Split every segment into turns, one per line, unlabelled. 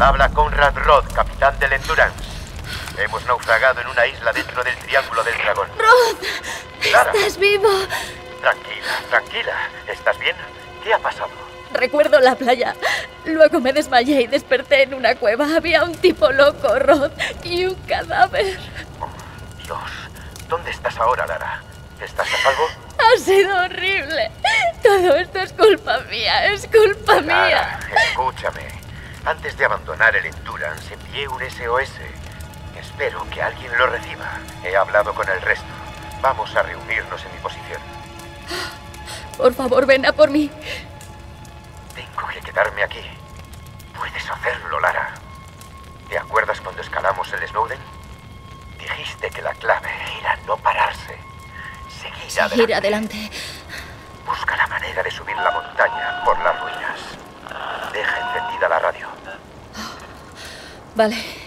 Habla Conrad Roth, capitán del Endurance. Hemos naufragado en una isla dentro del Triángulo del Dragón.
¡Roth!
Clara.
¡Estás vivo!
Tranquila, tranquila. ¿Estás bien? ¿Qué ha pasado?
Recuerdo la playa. Luego me desmayé y desperté en una cueva. Había un tipo loco, Roth, y un cadáver.
Oh, Dios. ¿Dónde estás ahora, Lara? ¿Estás a salvo?
Ha sido horrible. Todo esto es culpa mía, es culpa
Lara,
mía.
escúchame. Antes de abandonar el Endurance, envié un SOS. Espero que alguien lo reciba. He hablado con el resto. Vamos a reunirnos en mi posición.
Por favor, ven a por mí.
Tengo que quedarme aquí. Puedes hacerlo, Lara. ¿Te acuerdas cuando escalamos el Snowden? Dijiste que la clave era no pararse. Seguir adelante. Busca la manera de subir la montaña por
Vale.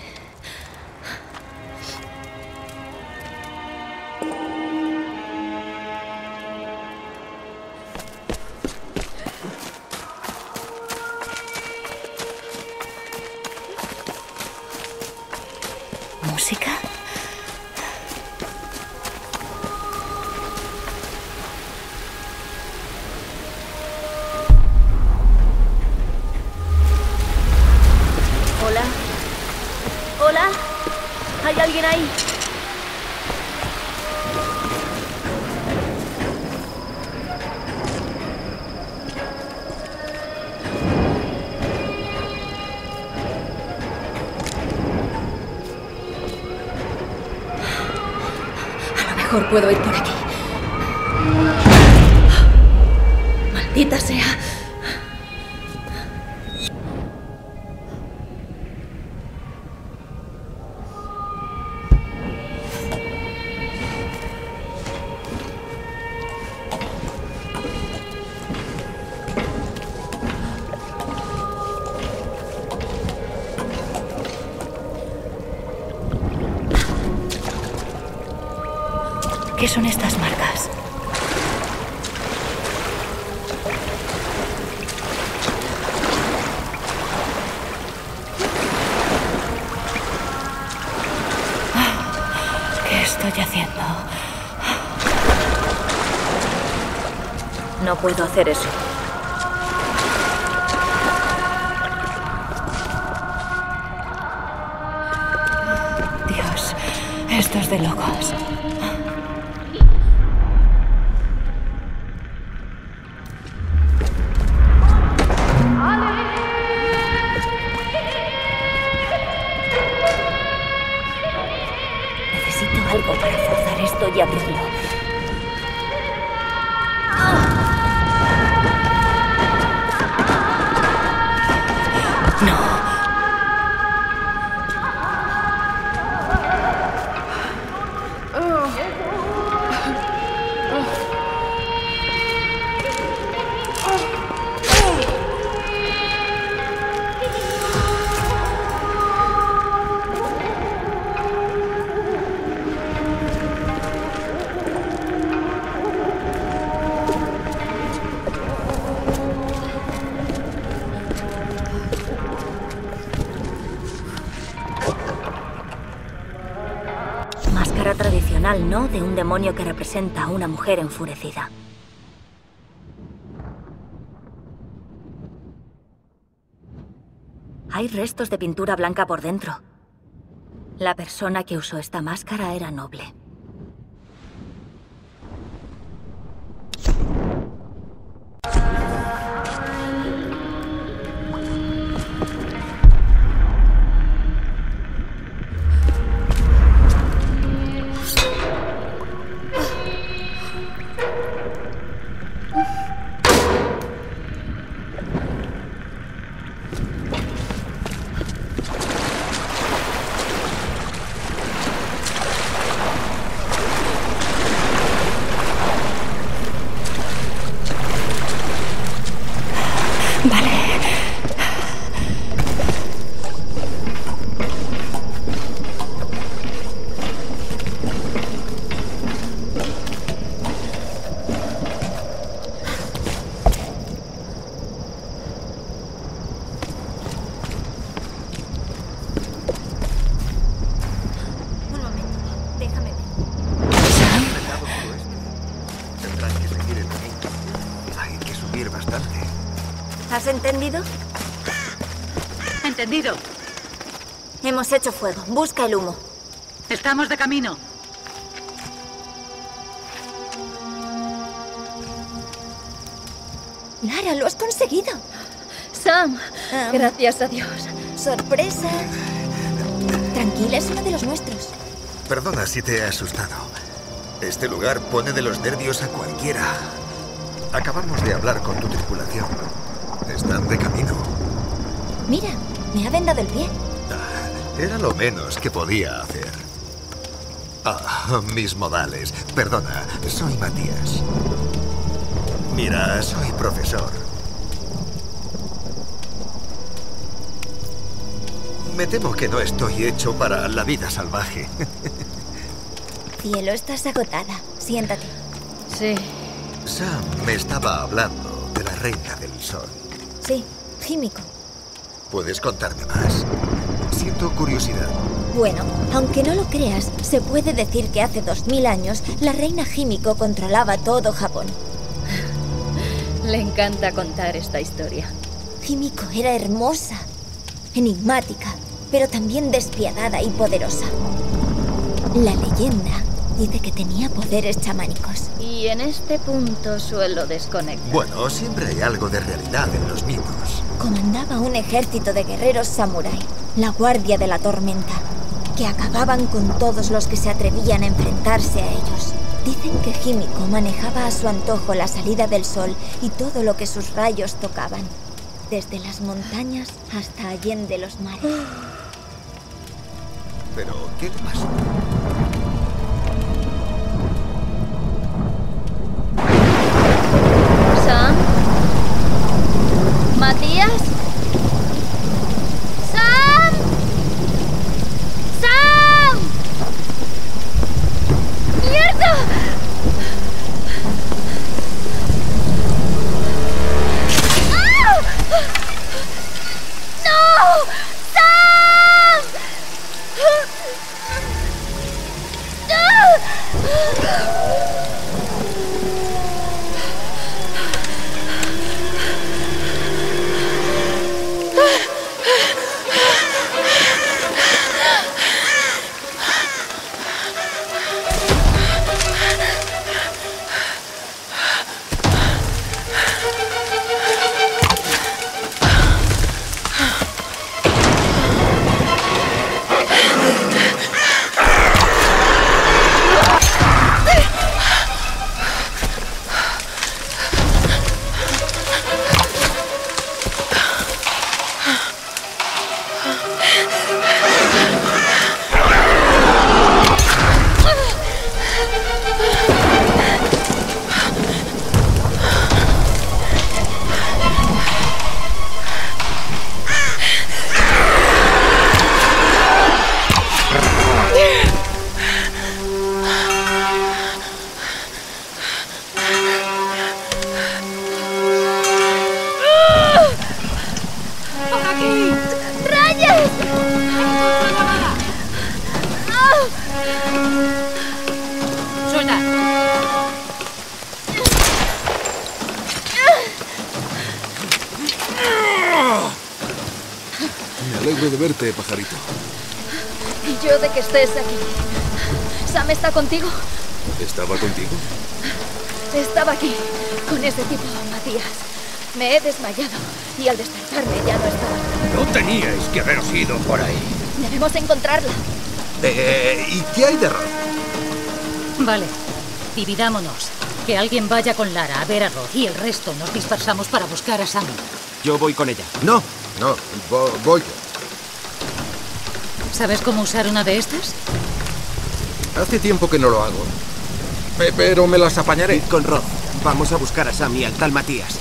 ¿Qué son estas marcas? Ah, ¿Qué estoy haciendo? No puedo hacer eso. Para forzar esto y abrirlo. Demonio que representa a una mujer enfurecida. Hay restos de pintura blanca por dentro. La persona que usó esta máscara era noble.
¿Has entendido?
Entendido.
Hemos hecho fuego. Busca el humo.
Estamos de camino.
Lara, lo has conseguido.
Sam, gracias a Dios.
Sorpresa. Tranquila, es uno de los nuestros.
Perdona si te he asustado. Este lugar pone de los nervios a cualquiera. Acabamos de hablar con tu tripulación. Están de camino.
Mira, me ha vendado el pie.
Ah, Era lo menos que podía hacer. Ah, mis modales. Perdona, soy Matías. Mira, soy profesor. Me temo que no estoy hecho para la vida salvaje.
Cielo, estás agotada. Siéntate.
Sí.
Sam me estaba hablando de la Reina del Sol.
Sí, químico.
¿Puedes contarme más? Siento curiosidad.
Bueno, aunque no lo creas, se puede decir que hace 2000 años la reina Químico controlaba todo Japón.
Le encanta contar esta historia.
Químico era hermosa, enigmática, pero también despiadada y poderosa. La leyenda dice que tenía poderes chamánicos.
Y en este punto suelo desconectar.
Bueno, siempre hay algo de realidad en los mitos.
Comandaba un ejército de guerreros samurái, la Guardia de la Tormenta, que acababan con todos los que se atrevían a enfrentarse a ellos. Dicen que Químico manejaba a su antojo la salida del sol y todo lo que sus rayos tocaban, desde las montañas hasta allende los mares.
Pero, ¿qué le pasó?
Me
he desmayado y al despertarme ya no estaba.
No teníais que haberos ido por ahí.
Debemos encontrarla.
Eh, ¿Y qué hay de Rod?
Vale. Dividámonos. Que alguien vaya con Lara a ver a Rod y el resto nos dispersamos para buscar a Sammy.
Yo voy con ella. No, no, vo- voy yo.
¿Sabes cómo usar una de estas?
Hace tiempo que no lo hago. Pe- Pero me las apañaré. con Rod. Vamos a buscar a Sam y al tal Matías.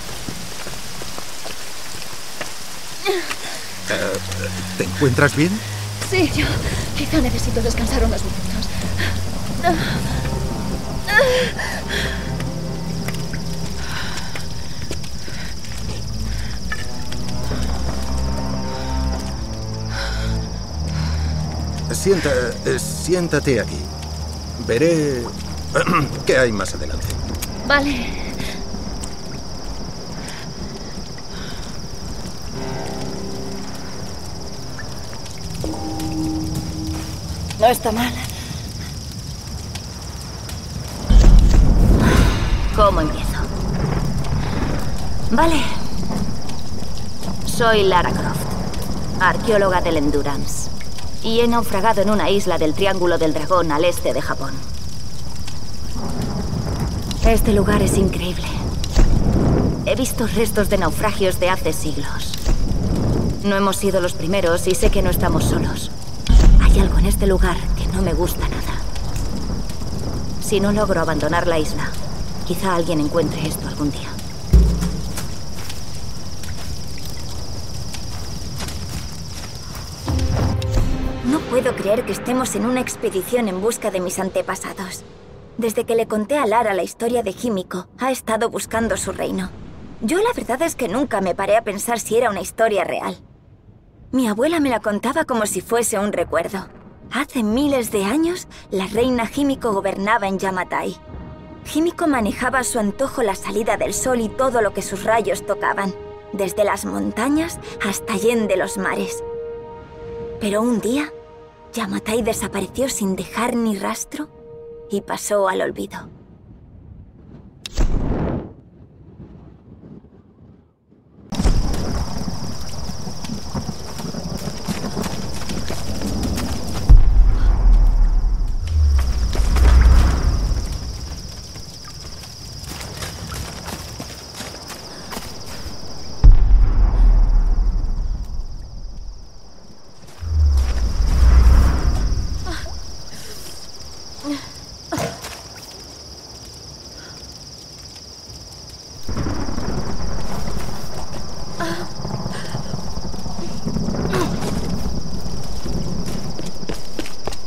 ¿Te encuentras bien?
Sí, yo quizá necesito descansar unos minutos.
Sienta, eh, siéntate aquí. Veré qué hay más adelante.
Vale.
No está mal.
¿Cómo empiezo? Vale. Soy Lara Croft, arqueóloga del Endurance, y he naufragado en una isla del Triángulo del Dragón al este de Japón. Este lugar es increíble. He visto restos de naufragios de hace siglos. No hemos sido los primeros y sé que no estamos solos. Hay algo en este lugar que no me gusta nada. Si no logro abandonar la isla, quizá alguien encuentre esto algún día.
No puedo creer que estemos en una expedición en busca de mis antepasados. Desde que le conté a Lara la historia de Químico, ha estado buscando su reino. Yo la verdad es que nunca me paré a pensar si era una historia real. Mi abuela me la contaba como si fuese un recuerdo. Hace miles de años, la reina Químico gobernaba en Yamatai. Químico manejaba a su antojo la salida del sol y todo lo que sus rayos tocaban, desde las montañas hasta allende los mares. Pero un día, Yamatai desapareció sin dejar ni rastro y pasó al olvido.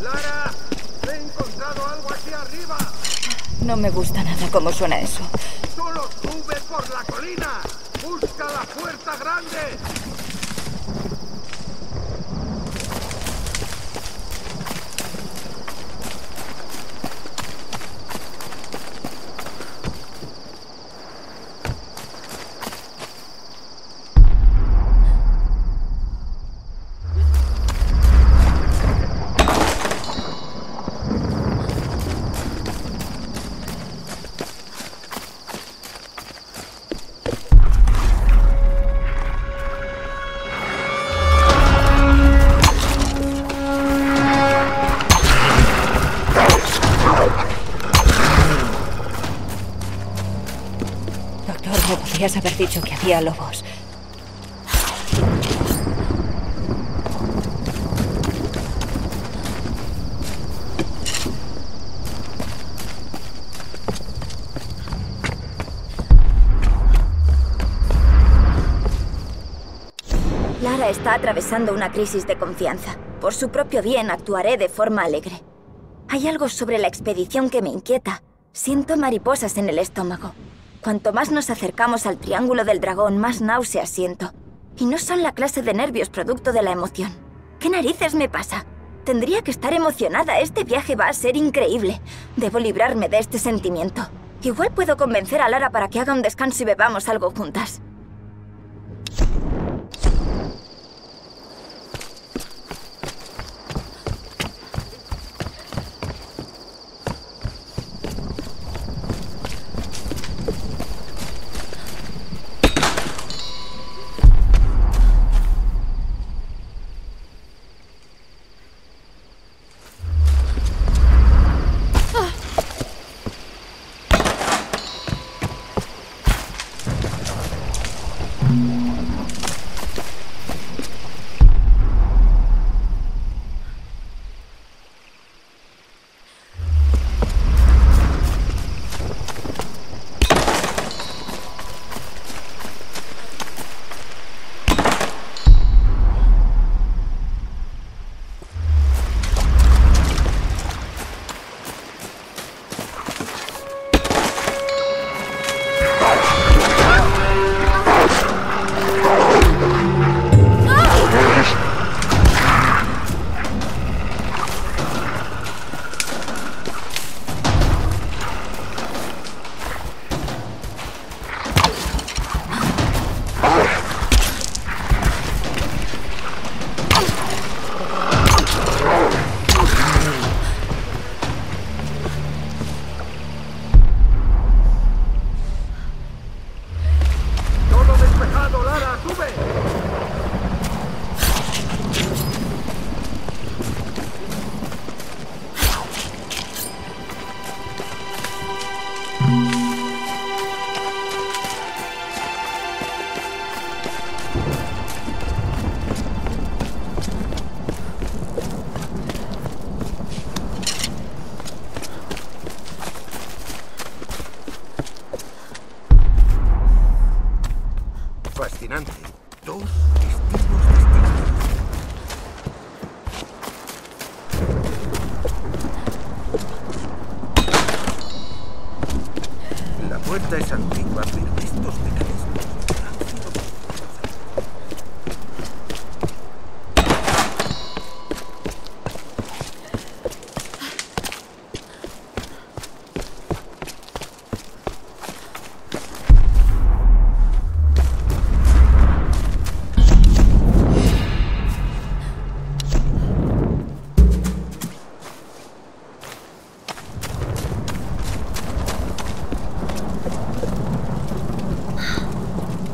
¡Lara! ¡He encontrado algo aquí arriba!
No me gusta nada cómo suena eso.
¡Solo sube por la colina! ¡Busca la puerta grande!
Haber dicho que había lobos. Lara está atravesando una crisis de confianza. Por su propio bien actuaré de forma alegre. Hay algo sobre la expedición que me inquieta. Siento mariposas en el estómago. Cuanto más nos acercamos al Triángulo del Dragón, más náuseas siento. Y no son la clase de nervios producto de la emoción. ¿Qué narices me pasa? Tendría que estar emocionada. Este viaje va a ser increíble. Debo librarme de este sentimiento. Igual puedo convencer a Lara para que haga un descanso y bebamos algo juntas.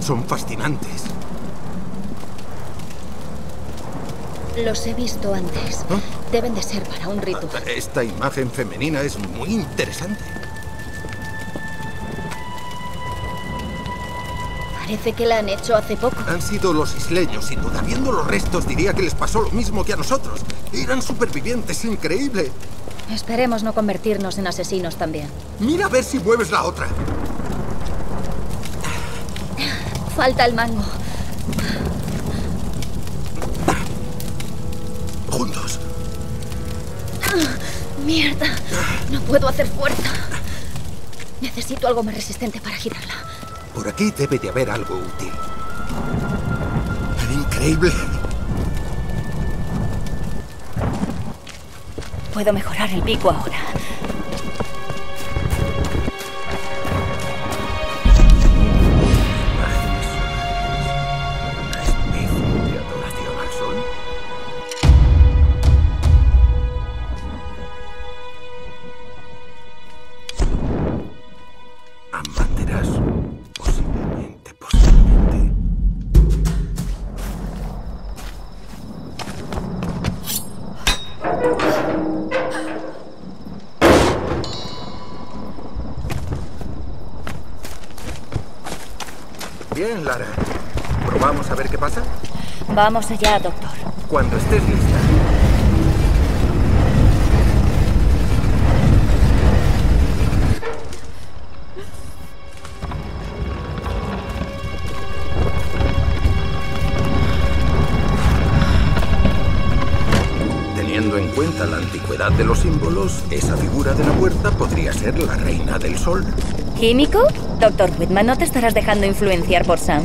Son fascinantes.
Los he visto antes.
¿Ah?
Deben de ser para un ritual.
Esta imagen femenina es muy interesante.
Parece que la han hecho hace poco.
Han sido los isleños, sin duda. Viendo los restos, diría que les pasó lo mismo que a nosotros. Eran supervivientes, increíble.
Esperemos no convertirnos en asesinos también.
Mira a ver si mueves la otra.
Falta el mango.
Juntos.
Mierda. No puedo hacer fuerza. Necesito algo más resistente para girarla.
Por aquí debe de haber algo útil. Increíble.
Puedo mejorar el pico ahora.
Lara. ¿Probamos a ver qué pasa?
Vamos allá, doctor.
Cuando estés lista. Teniendo en cuenta la antigüedad de los símbolos, esa figura de la puerta podría ser la reina del sol.
¿Químico? Doctor Whitman, ¿no te estarás dejando influenciar por Sam?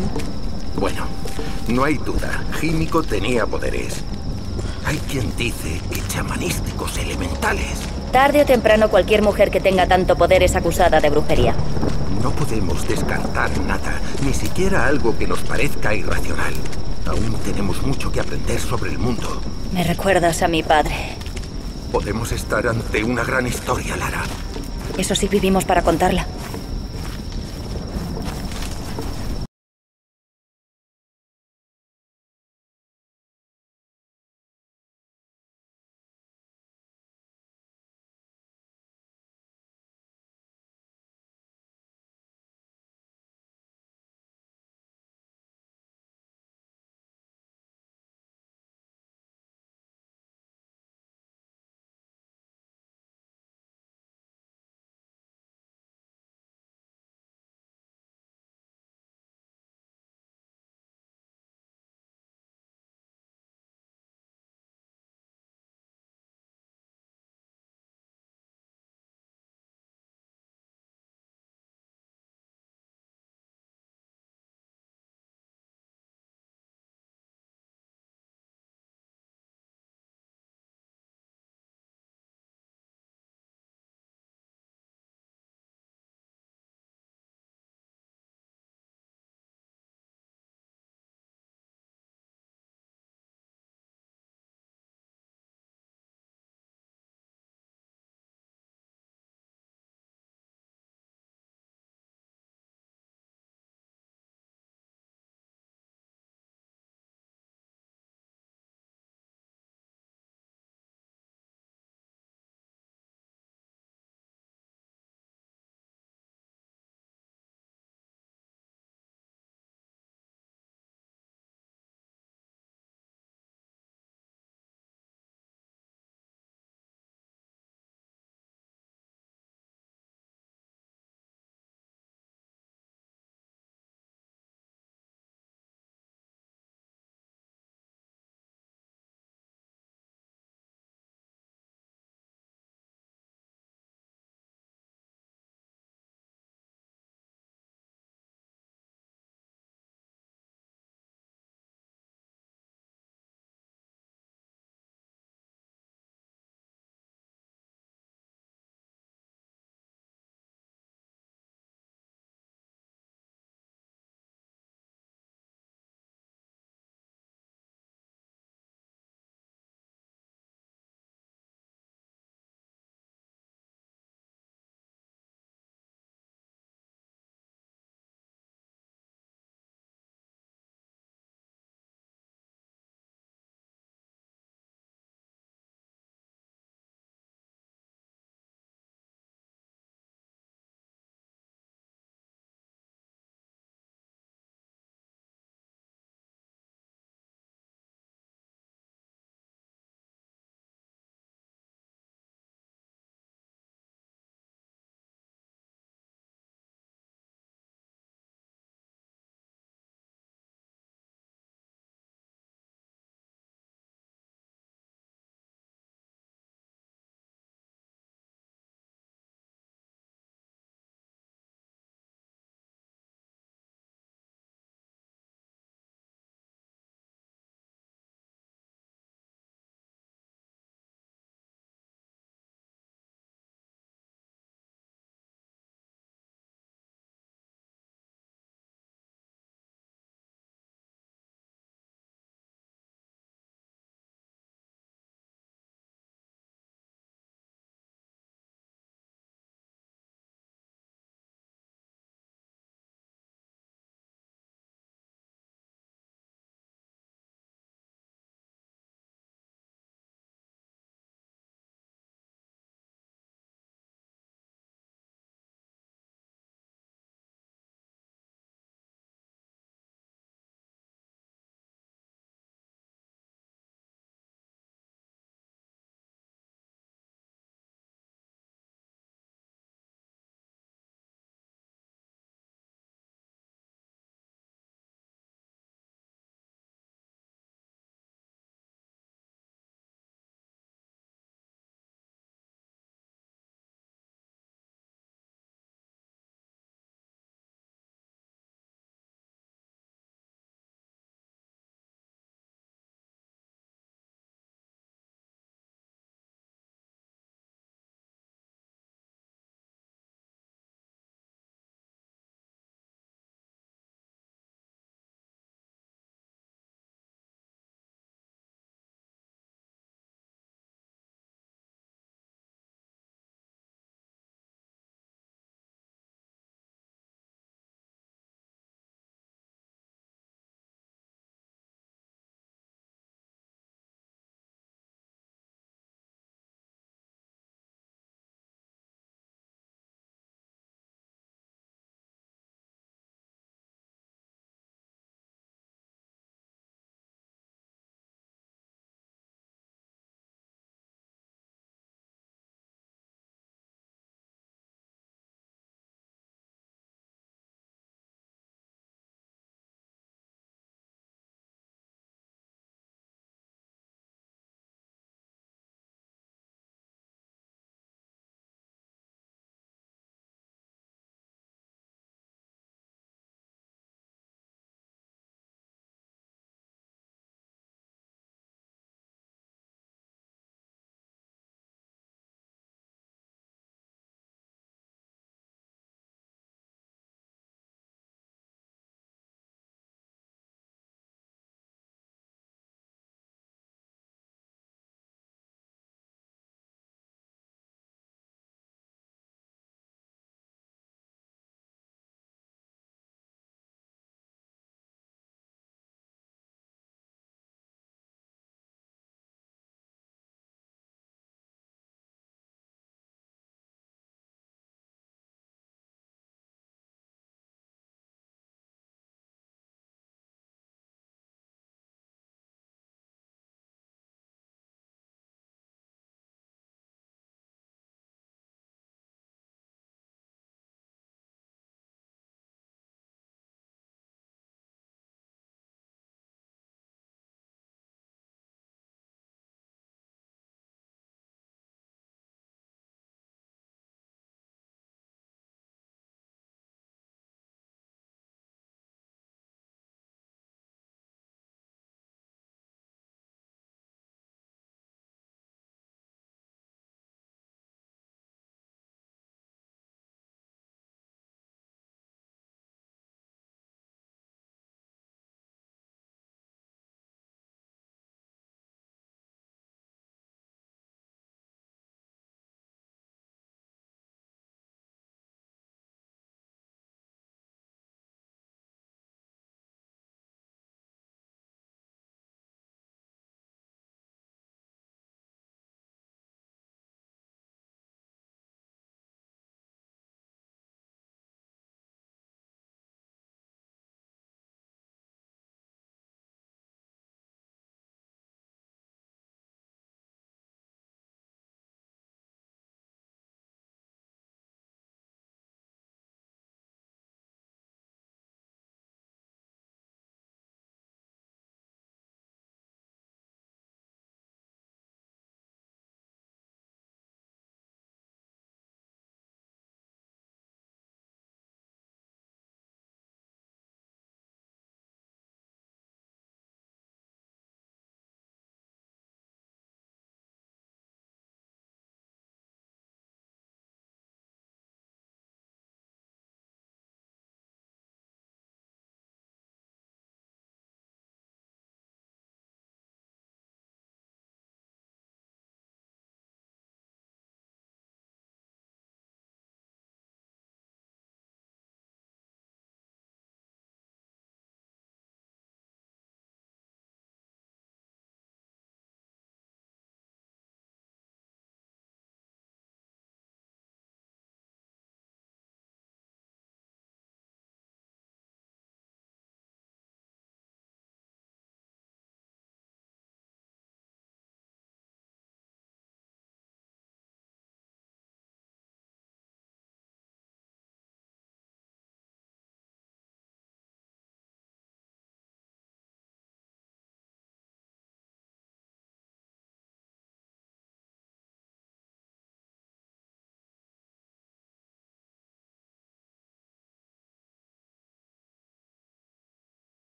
Bueno, no hay duda, Químico tenía poderes. Hay quien dice que chamanísticos elementales.
Tarde o temprano cualquier mujer que tenga tanto poder es acusada de brujería.
No podemos descartar nada, ni siquiera algo que nos parezca irracional. Aún tenemos mucho que aprender sobre el mundo.
Me recuerdas a mi padre.
Podemos estar ante una gran historia, Lara.
Eso sí vivimos para contarla.